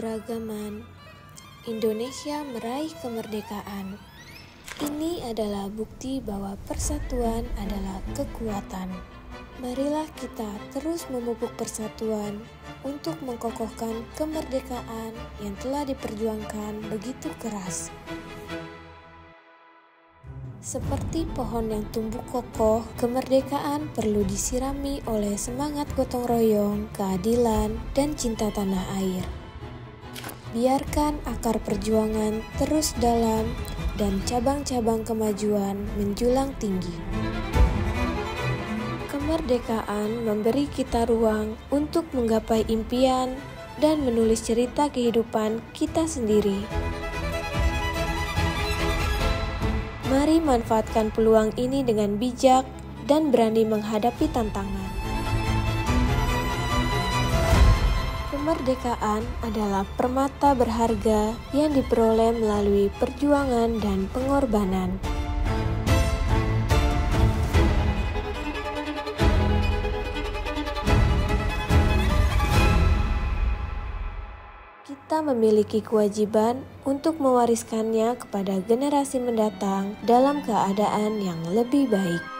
keberagaman, Indonesia meraih kemerdekaan. Ini adalah bukti bahwa persatuan adalah kekuatan. Marilah kita terus memupuk persatuan untuk mengkokohkan kemerdekaan yang telah diperjuangkan begitu keras. Seperti pohon yang tumbuh kokoh, kemerdekaan perlu disirami oleh semangat gotong royong, keadilan, dan cinta tanah air. Biarkan akar perjuangan terus dalam dan cabang-cabang kemajuan menjulang tinggi. Kemerdekaan memberi kita ruang untuk menggapai impian dan menulis cerita kehidupan kita sendiri. Mari manfaatkan peluang ini dengan bijak dan berani menghadapi tantangan. Kemerdekaan adalah permata berharga yang diperoleh melalui perjuangan dan pengorbanan. Kita memiliki kewajiban untuk mewariskannya kepada generasi mendatang dalam keadaan yang lebih baik.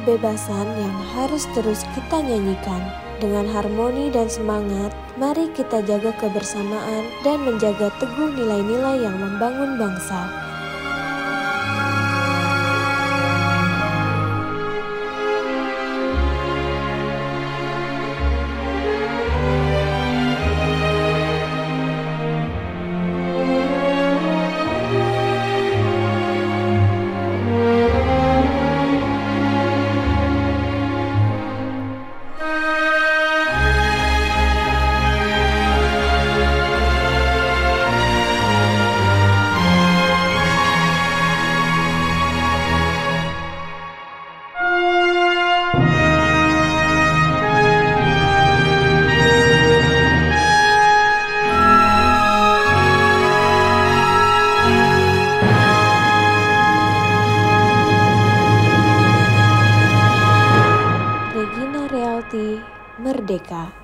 Kebebasan yang harus terus kita nyanyikan. Dengan harmoni dan semangat, mari kita jaga kebersamaan dan menjaga teguh nilai-nilai yang membangun bangsa. Merdeka.